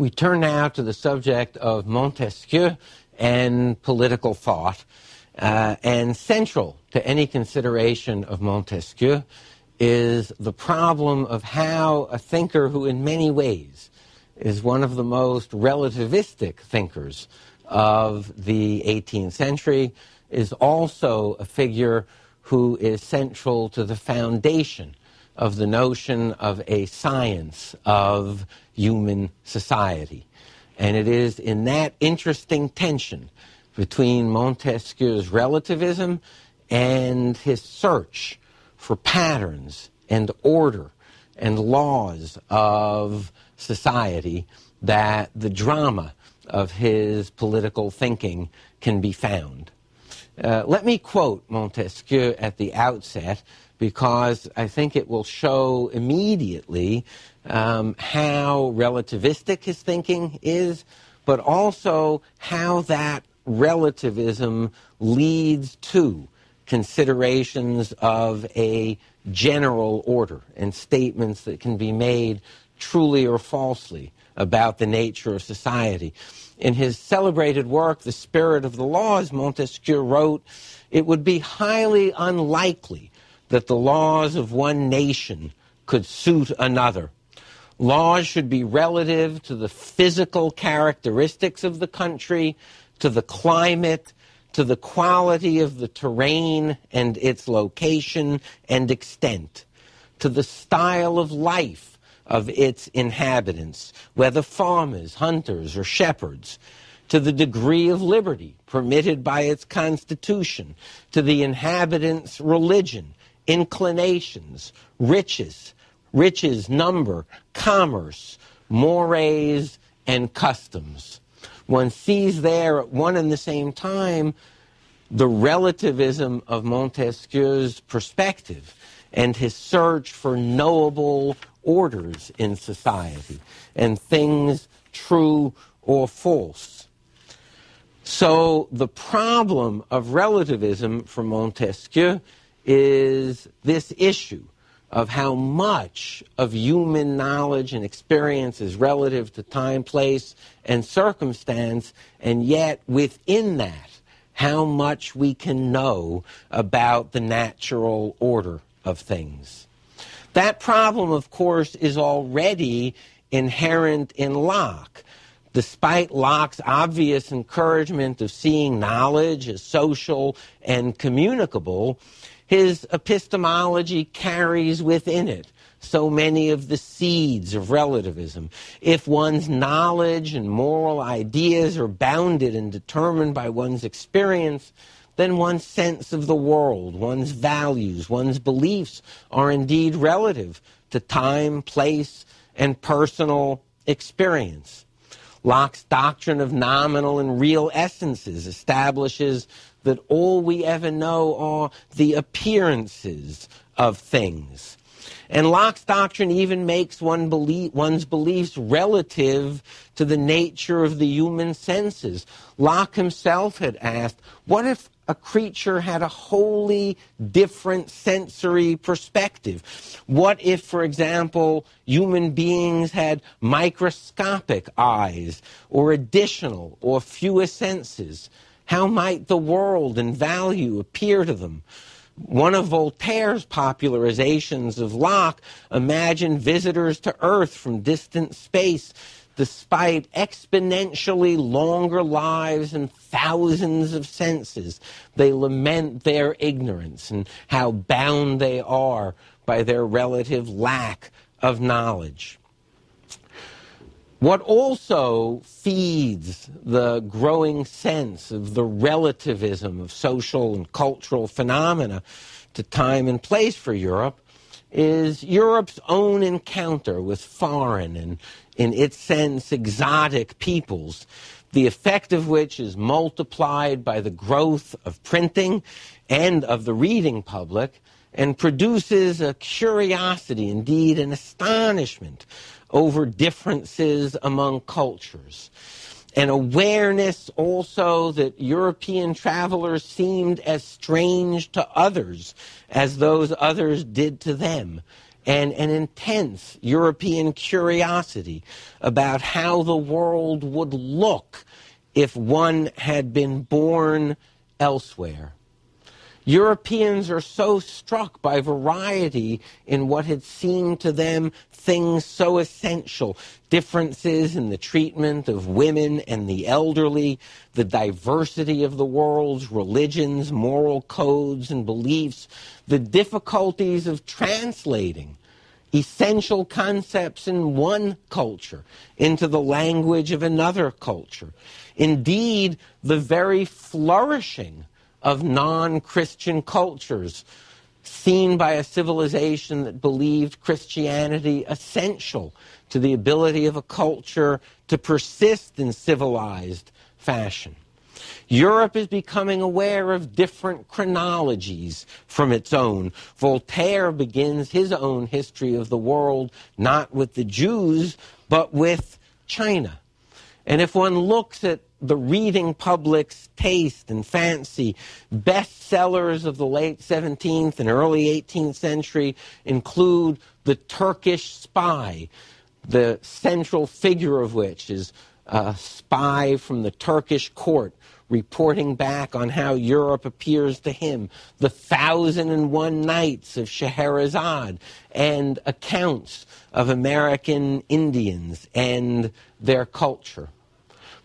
We turn now to the subject of Montesquieu and political thought. Uh, and central to any consideration of Montesquieu is the problem of how a thinker who, in many ways, is one of the most relativistic thinkers of the 18th century, is also a figure who is central to the foundation of the notion of a science of human society. And it is in that interesting tension between Montesquieu's relativism and his search for patterns and order and laws of society that the drama of his political thinking can be found. Uh, let me quote Montesquieu at the outset because I think it will show immediately um, how relativistic his thinking is, but also how that relativism leads to considerations of a general order and statements that can be made truly or falsely about the nature of society. In his celebrated work, The Spirit of the Laws, Montesquieu wrote, It would be highly unlikely that the laws of one nation could suit another. Laws should be relative to the physical characteristics of the country, to the climate, to the quality of the terrain and its location and extent, to the style of life of its inhabitants, whether farmers, hunters, or shepherds, to the degree of liberty permitted by its constitution, to the inhabitants' religion, inclinations, riches, riches, number, commerce, mores, and customs one sees there at one and the same time the relativism of Montesquieu's perspective and his search for knowable orders in society and things true or false. So the problem of relativism for Montesquieu is this issue of how much of human knowledge and experience is relative to time, place, and circumstance, and yet within that, how much we can know about the natural order of things. That problem, of course, is already inherent in Locke. Despite Locke's obvious encouragement of seeing knowledge as social and communicable, his epistemology carries within it so many of the seeds of relativism. If one's knowledge and moral ideas are bounded and determined by one's experience, then one's sense of the world, one's values, one's beliefs are indeed relative to time, place, and personal experience. Locke's doctrine of nominal and real essences establishes that all we ever know are the appearances of things. And Locke's doctrine even makes one believe, one's beliefs relative to the nature of the human senses. Locke himself had asked, what if a creature had a wholly different sensory perspective? What if, for example, human beings had microscopic eyes or additional or fewer senses? How might the world and value appear to them? One of Voltaire's popularizations of Locke imagined visitors to Earth from distant space despite exponentially longer lives and thousands of senses. They lament their ignorance and how bound they are by their relative lack of knowledge. What also feeds the growing sense of the relativism of social and cultural phenomena to time and place for Europe is Europe's own encounter with foreign and, in its sense, exotic peoples, the effect of which is multiplied by the growth of printing and of the reading public and produces a curiosity, indeed an astonishment over differences among cultures. An awareness also that European travelers seemed as strange to others as those others did to them. and an intense European curiosity about how the world would look if one had been born elsewhere. Europeans are so struck by variety in what had seemed to them things so essential differences in the treatment of women and the elderly, the diversity of the world's religions, moral codes, and beliefs, the difficulties of translating essential concepts in one culture into the language of another culture. Indeed, the very flourishing of non Christian cultures seen by a civilization that believed Christianity essential to the ability of a culture to persist in civilized fashion. Europe is becoming aware of different chronologies from its own. Voltaire begins his own history of the world not with the Jews, but with China. And if one looks at the reading public's taste and fancy. Bestsellers of the late 17th and early 18th century include The Turkish Spy, the central figure of which is a spy from the Turkish court reporting back on how Europe appears to him, The Thousand and One Nights of Scheherazade, and accounts of American Indians and their culture.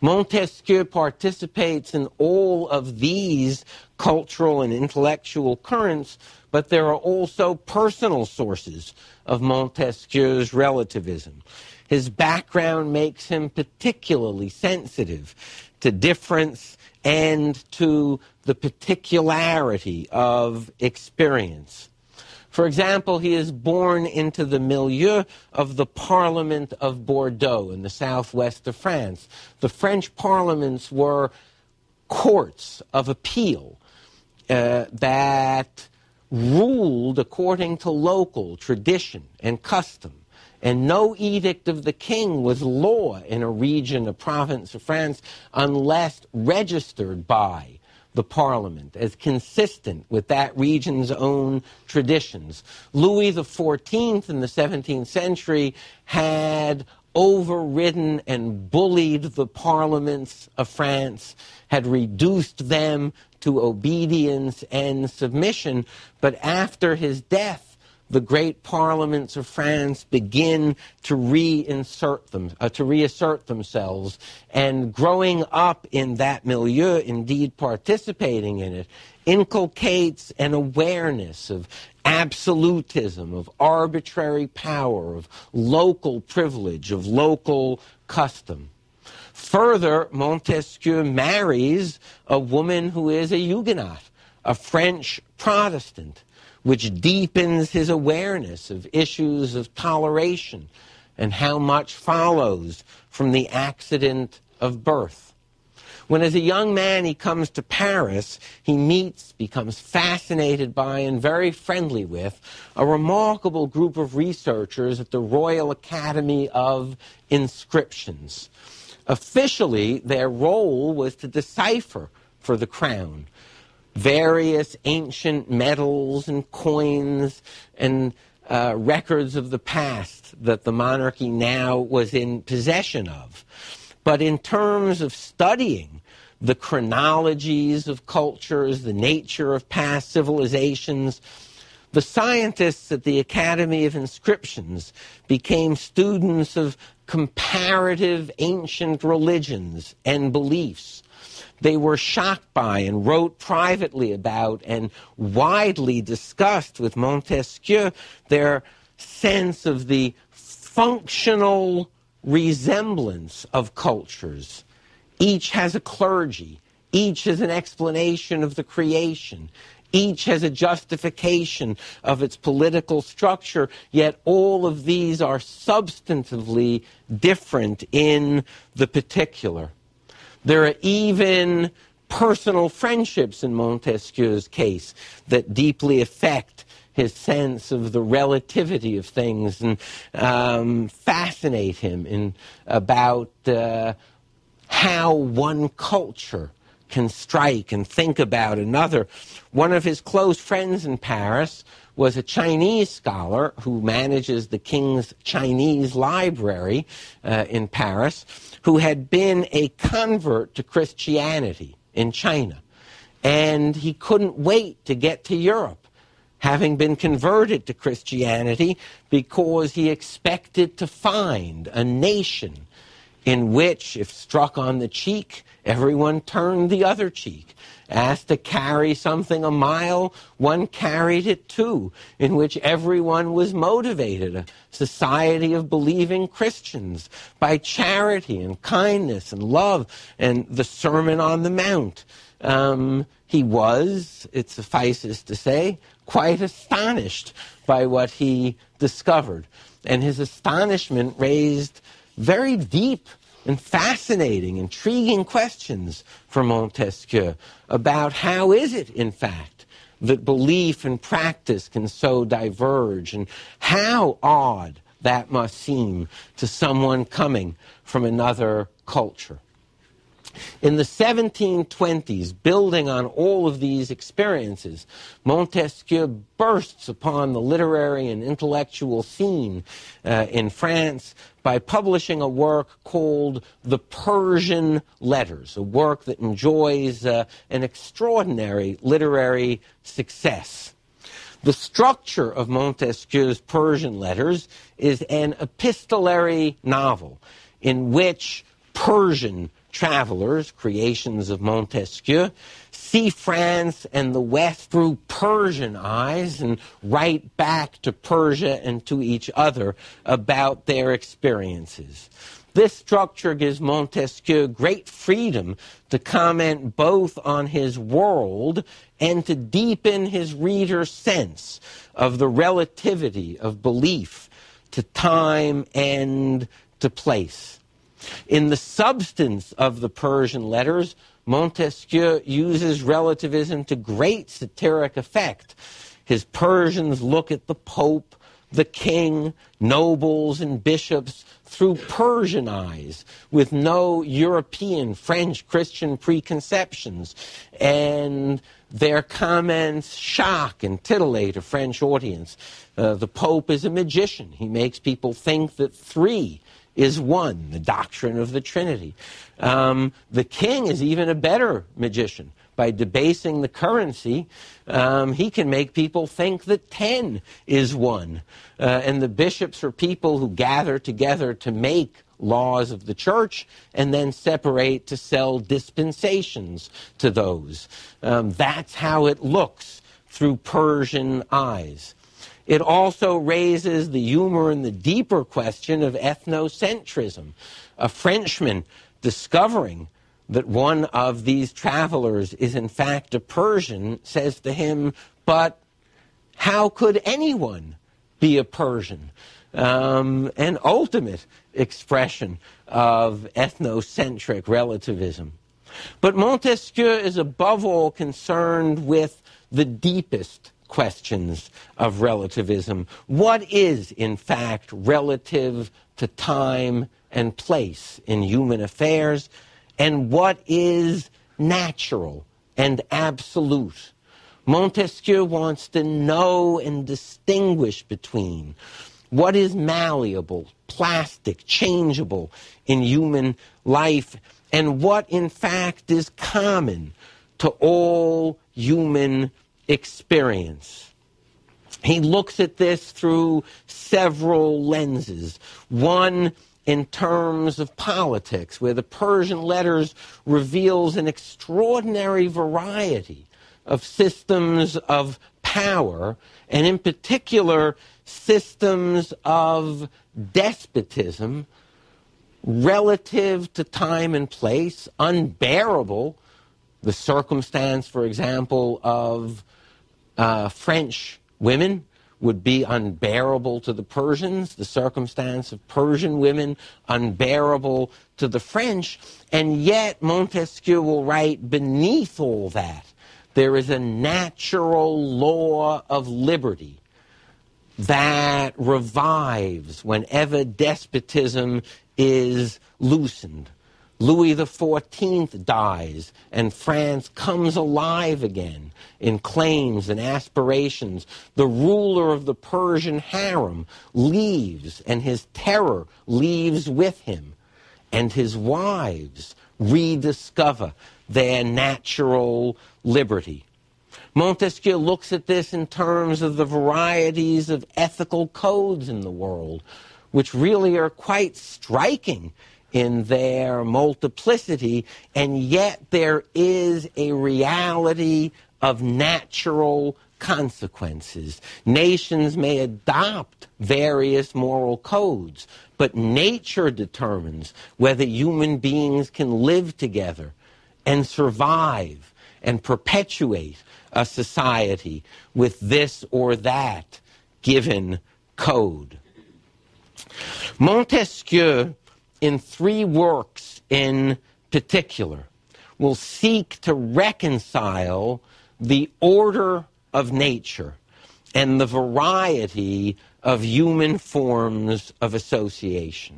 Montesquieu participates in all of these cultural and intellectual currents, but there are also personal sources of Montesquieu's relativism. His background makes him particularly sensitive to difference and to the particularity of experience. For example, he is born into the milieu of the Parliament of Bordeaux in the southwest of France. The French parliaments were courts of appeal uh, that ruled according to local tradition and custom. And no edict of the king was law in a region, a province of France, unless registered by the parliament as consistent with that region's own traditions. Louis XIV in the 17th century had overridden and bullied the parliaments of France, had reduced them to obedience and submission, but after his death, the great parliaments of France begin to reinsert them, uh, to reassert themselves, and growing up in that milieu, indeed participating in it, inculcates an awareness of absolutism, of arbitrary power, of local privilege, of local custom. Further, Montesquieu marries a woman who is a Huguenot, a French Protestant which deepens his awareness of issues of toleration and how much follows from the accident of birth. When, as a young man, he comes to Paris, he meets, becomes fascinated by, and very friendly with a remarkable group of researchers at the Royal Academy of Inscriptions. Officially, their role was to decipher for the crown various ancient medals and coins and uh, records of the past that the monarchy now was in possession of. But in terms of studying the chronologies of cultures, the nature of past civilizations, the scientists at the Academy of Inscriptions became students of comparative ancient religions and beliefs they were shocked by and wrote privately about and widely discussed with Montesquieu their sense of the functional resemblance of cultures. Each has a clergy, each has an explanation of the creation. Each has a justification of its political structure, yet all of these are substantively different in the particular. There are even personal friendships in Montesquieu's case that deeply affect his sense of the relativity of things and um, fascinate him in about uh, how one culture can strike and think about another. One of his close friends in Paris was a Chinese scholar who manages the King's Chinese Library uh, in Paris, who had been a convert to Christianity in China. And he couldn't wait to get to Europe, having been converted to Christianity, because he expected to find a nation in which, if struck on the cheek, everyone turned the other cheek. Asked to carry something a mile, one carried it too, in which everyone was motivated, a society of believing Christians, by charity and kindness and love and the Sermon on the Mount. Um, he was, it suffices to say, quite astonished by what he discovered. And his astonishment raised very deep and fascinating, intriguing questions for Montesquieu about how is it, in fact, that belief and practice can so diverge, and how odd that must seem to someone coming from another culture. In the 1720s, building on all of these experiences, Montesquieu bursts upon the literary and intellectual scene uh, in France by publishing a work called The Persian Letters, a work that enjoys uh, an extraordinary literary success. The structure of Montesquieu's Persian letters is an epistolary novel in which Persian travelers, creations of Montesquieu, see France and the West through Persian eyes and write back to Persia and to each other about their experiences. This structure gives Montesquieu great freedom to comment both on his world and to deepen his reader's sense of the relativity of belief to time and to place. In the substance of the Persian letters, Montesquieu uses relativism to great satiric effect. His Persians look at the Pope, the king, nobles, and bishops through Persian eyes with no European, French, Christian preconceptions. And their comments shock and titillate a French audience. Uh, the Pope is a magician. He makes people think that three is one, the doctrine of the Trinity. Um, the king is even a better magician. By debasing the currency, um, he can make people think that 10 is one. Uh, and the bishops are people who gather together to make laws of the church and then separate to sell dispensations to those. Um, that's how it looks through Persian eyes. It also raises the humor and the deeper question of ethnocentrism. A Frenchman discovering that one of these travelers is in fact a Persian says to him, But how could anyone be a Persian? Um, an ultimate expression of ethnocentric relativism. But Montesquieu is above all concerned with the deepest questions of relativism. What is, in fact, relative to time and place in human affairs, and what is natural and absolute? Montesquieu wants to know and distinguish between what is malleable, plastic, changeable in human life, and what, in fact, is common to all human experience. He looks at this through several lenses. One in terms of politics, where the Persian letters reveals an extraordinary variety of systems of power, and in particular, systems of despotism relative to time and place, unbearable. The circumstance, for example, of uh, French women would be unbearable to the Persians, the circumstance of Persian women unbearable to the French, and yet Montesquieu will write beneath all that there is a natural law of liberty that revives whenever despotism is loosened. Louis XIV dies, and France comes alive again in claims and aspirations. The ruler of the Persian harem leaves, and his terror leaves with him, and his wives rediscover their natural liberty. Montesquieu looks at this in terms of the varieties of ethical codes in the world, which really are quite striking in their multiplicity, and yet there is a reality of natural consequences. Nations may adopt various moral codes, but nature determines whether human beings can live together and survive and perpetuate a society with this or that given code. Montesquieu, in three works in particular, will seek to reconcile the order of nature and the variety of human forms of association.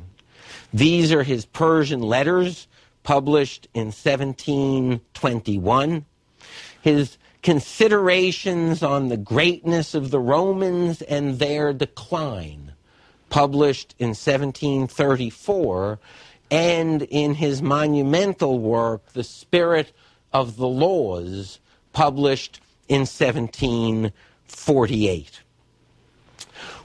These are his Persian letters, published in 1721. His considerations on the greatness of the Romans and their decline, published in 1734, and in his monumental work, The Spirit of the Laws, published in 1748.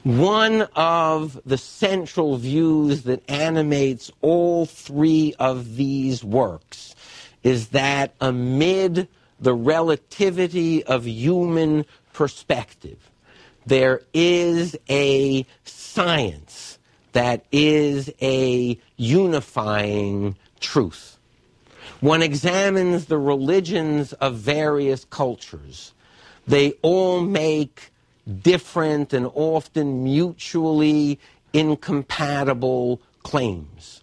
One of the central views that animates all three of these works is that amid the relativity of human perspective, there is a science that is a unifying truth. One examines the religions of various cultures. They all make different and often mutually incompatible claims.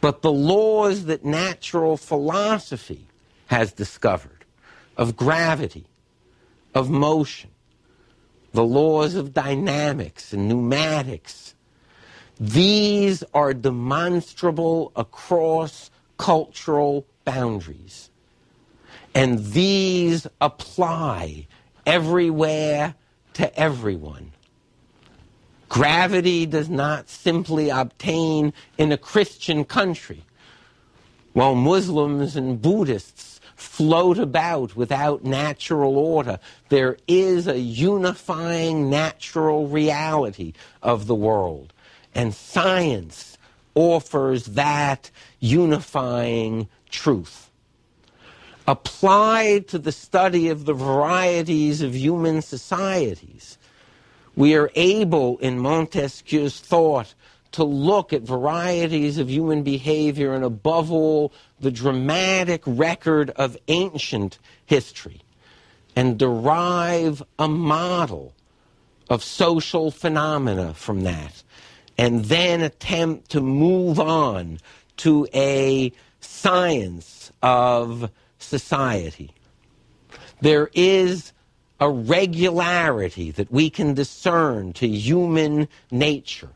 But the laws that natural philosophy has discovered of gravity, of motion, the laws of dynamics and pneumatics, these are demonstrable across cultural boundaries. And these apply everywhere to everyone. Gravity does not simply obtain in a Christian country, while Muslims and Buddhists float about without natural order. There is a unifying natural reality of the world, and science offers that unifying truth applied to the study of the varieties of human societies, we are able in Montesquieu's thought to look at varieties of human behavior and above all the dramatic record of ancient history and derive a model of social phenomena from that and then attempt to move on to a science of society. There is a regularity that we can discern to human nature.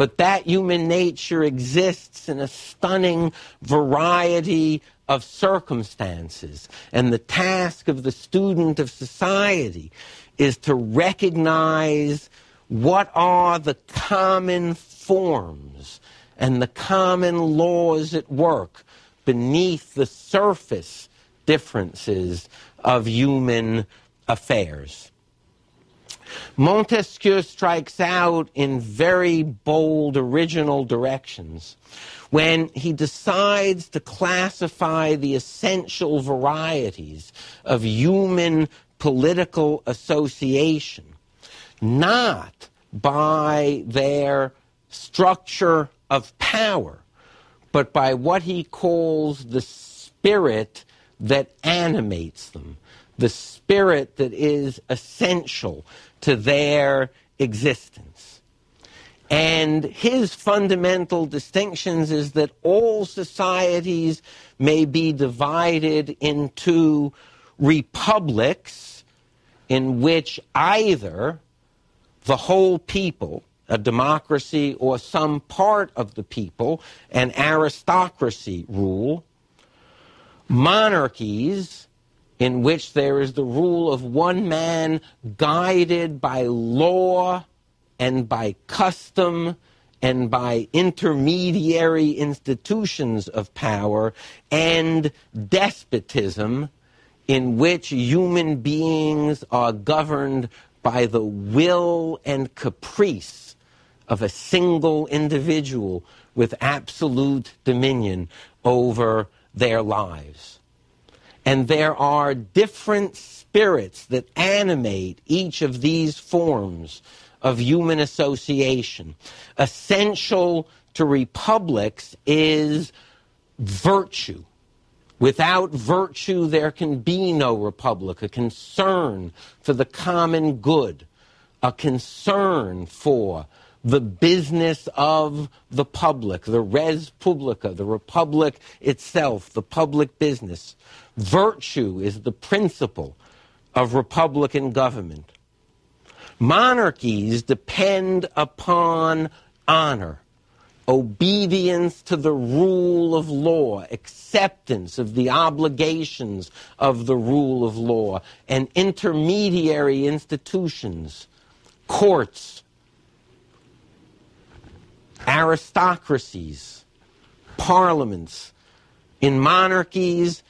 But that human nature exists in a stunning variety of circumstances. And the task of the student of society is to recognize what are the common forms and the common laws at work beneath the surface differences of human affairs. Montesquieu strikes out in very bold, original directions when he decides to classify the essential varieties of human political association, not by their structure of power, but by what he calls the spirit that animates them, the spirit that is essential to their existence. And his fundamental distinctions is that all societies may be divided into republics in which either the whole people, a democracy or some part of the people, an aristocracy rule. Monarchies, in which there is the rule of one man guided by law and by custom and by intermediary institutions of power, and despotism, in which human beings are governed by the will and caprice of a single individual with absolute dominion over their lives. And there are different spirits that animate each of these forms of human association. Essential to republics is virtue. Without virtue, there can be no republic, a concern for the common good, a concern for the business of the public, the res publica, the republic itself, the public business. Virtue is the principle of republican government. Monarchies depend upon honor, obedience to the rule of law, acceptance of the obligations of the rule of law, and intermediary institutions, courts, aristocracies, parliaments. In monarchies,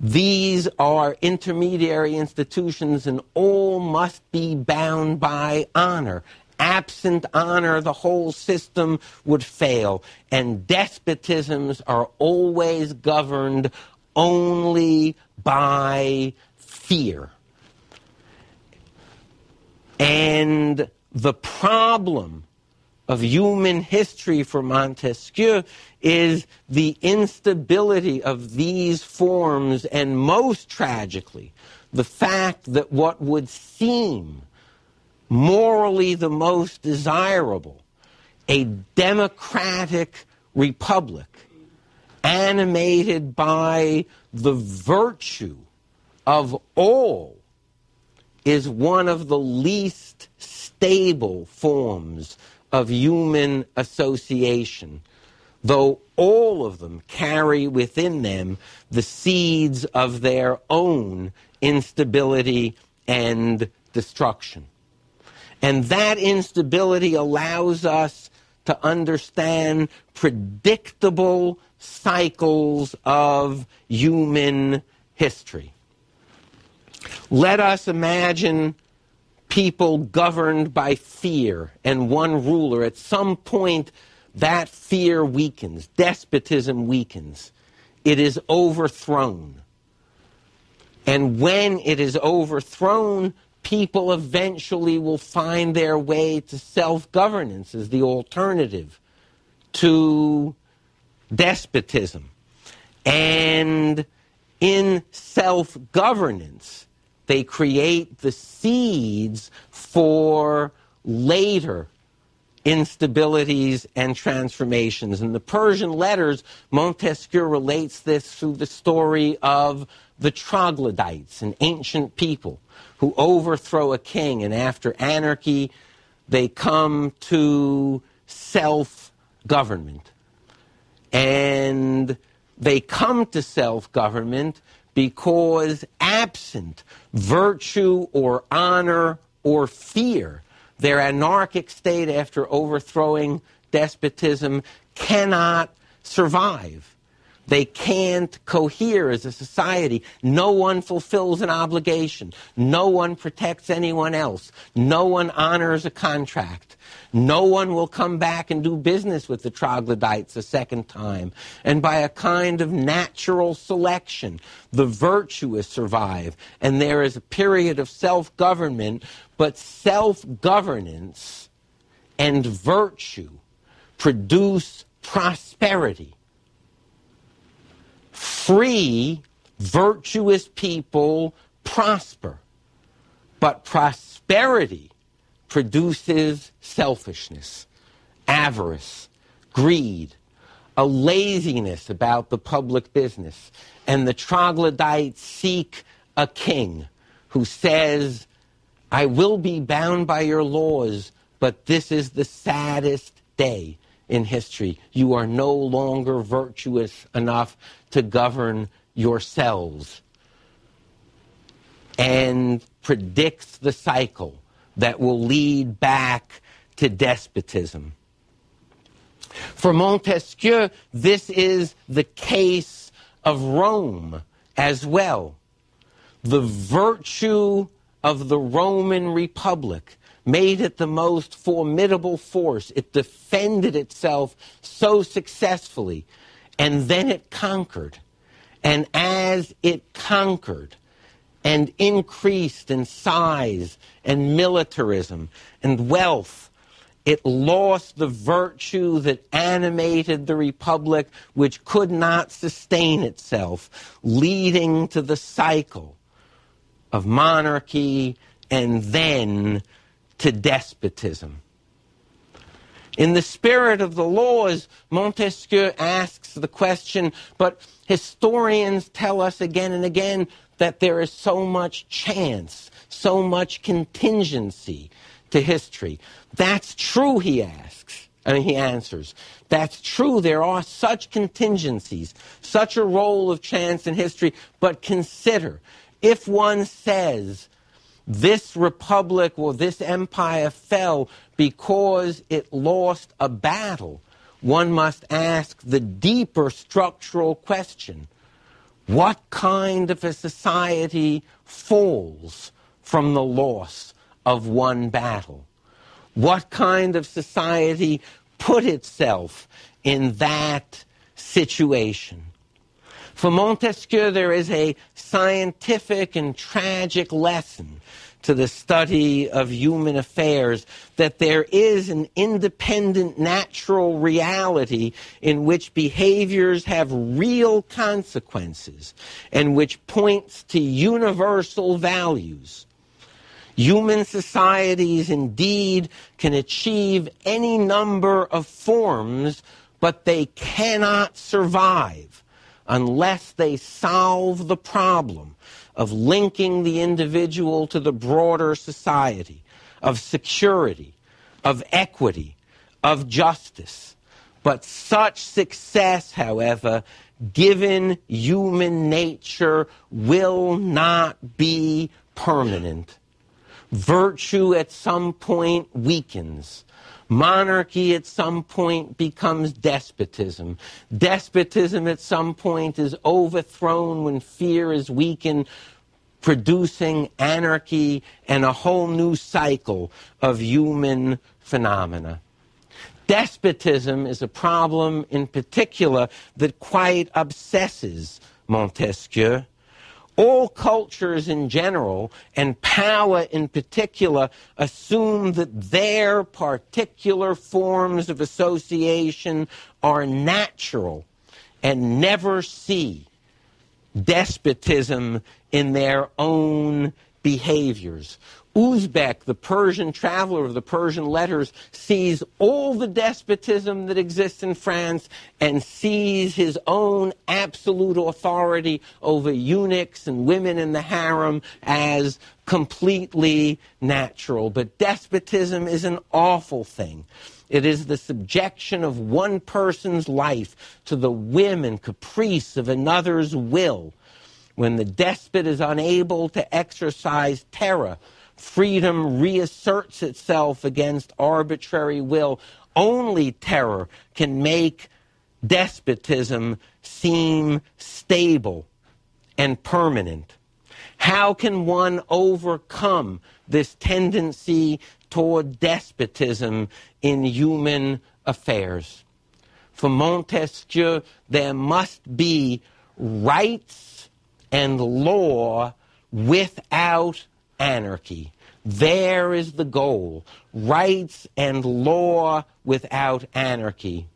these are intermediary institutions and all must be bound by honor. Absent honor, the whole system would fail. And despotisms are always governed only by fear. And the problem of human history for Montesquieu is the instability of these forms, and most tragically, the fact that what would seem morally the most desirable, a democratic republic animated by the virtue of all, is one of the least stable forms of human association, though all of them carry within them the seeds of their own instability and destruction. And that instability allows us to understand predictable cycles of human history. Let us imagine people governed by fear and one ruler, at some point that fear weakens, despotism weakens, it is overthrown. And when it is overthrown, people eventually will find their way to self governance as the alternative to despotism. And in self governance, they create the seeds for later instabilities and transformations. In the Persian letters, Montesquieu relates this through the story of the troglodytes, an ancient people who overthrow a king, and after anarchy, they come to self government. And they come to self government because absent virtue or honor or fear, their anarchic state after overthrowing despotism cannot survive. They can't cohere as a society. No one fulfills an obligation. No one protects anyone else. No one honors a contract. No one will come back and do business with the troglodytes a second time. And by a kind of natural selection, the virtuous survive. And there is a period of self government, but self governance and virtue produce prosperity. Free, virtuous people prosper. But prosperity produces selfishness, avarice, greed, a laziness about the public business. And the troglodytes seek a king who says, I will be bound by your laws, but this is the saddest day in history. You are no longer virtuous enough to govern yourselves. And predicts the cycle that will lead back to despotism. For Montesquieu, this is the case of Rome as well. The virtue of the Roman Republic made it the most formidable force. It defended itself so successfully, and then it conquered. And as it conquered and increased in size and militarism and wealth, it lost the virtue that animated the republic, which could not sustain itself, leading to the cycle of monarchy and then to despotism. In the spirit of the laws, Montesquieu asks the question, but historians tell us again and again that there is so much chance, so much contingency to history. That's true, he asks. I mean, he answers. That's true. There are such contingencies, such a role of chance in history. But consider, if one says this republic or this empire fell because it lost a battle, one must ask the deeper structural question what kind of a society falls from the loss of one battle? What kind of society put itself in that situation? For Montesquieu, there is a scientific and tragic lesson to the study of human affairs that there is an independent natural reality in which behaviors have real consequences and which points to universal values. Human societies indeed can achieve any number of forms, but they cannot survive unless they solve the problem of linking the individual to the broader society, of security, of equity, of justice. But such success, however, given human nature, will not be permanent. Virtue at some point weakens. Monarchy at some point becomes despotism. Despotism at some point is overthrown when fear is weakened, producing anarchy and a whole new cycle of human phenomena. Despotism is a problem in particular that quite obsesses Montesquieu all cultures in general, and power in particular, assume that their particular forms of association are natural and never see despotism in their own behaviors. Uzbek, the Persian traveler of the Persian letters, sees all the despotism that exists in France and sees his own absolute authority over eunuchs and women in the harem as completely natural. But despotism is an awful thing. It is the subjection of one person's life to the whim and caprice of another's will. When the despot is unable to exercise terror, freedom reasserts itself against arbitrary will. Only terror can make despotism seem stable and permanent. How can one overcome this tendency toward despotism in human affairs? For Montesquieu, there must be rights and law without anarchy. There is the goal rights and law without anarchy.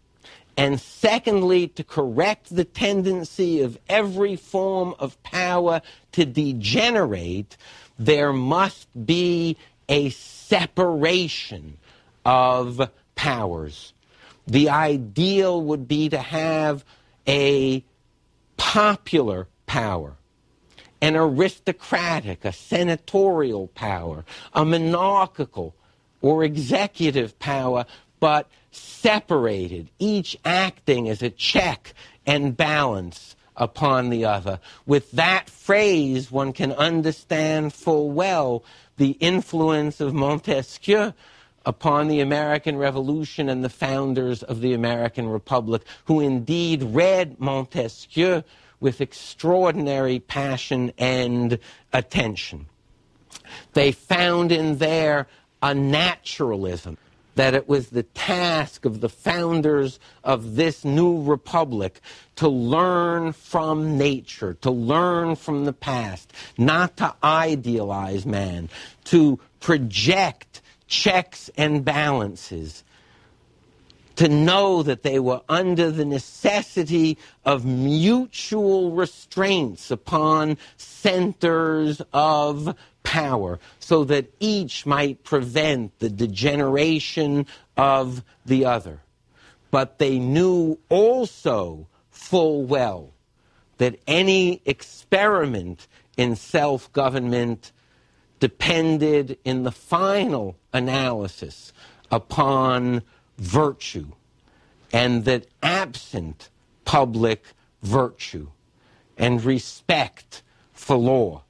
And secondly, to correct the tendency of every form of power to degenerate, there must be a separation of powers. The ideal would be to have a popular power an aristocratic, a senatorial power, a monarchical or executive power, but separated, each acting as a check and balance upon the other. With that phrase, one can understand full well the influence of Montesquieu upon the American Revolution and the founders of the American Republic, who indeed read Montesquieu with extraordinary passion and attention. They found in there a naturalism that it was the task of the founders of this new republic to learn from nature, to learn from the past, not to idealize man, to project checks and balances, to know that they were under the necessity of mutual restraints upon centers of power so that each might prevent the degeneration of the other. But they knew also full well that any experiment in self government depended in the final analysis upon virtue, and that absent public virtue and respect for law,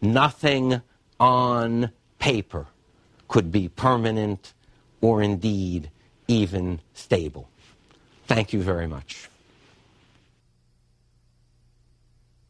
nothing on paper could be permanent or indeed even stable. Thank you very much.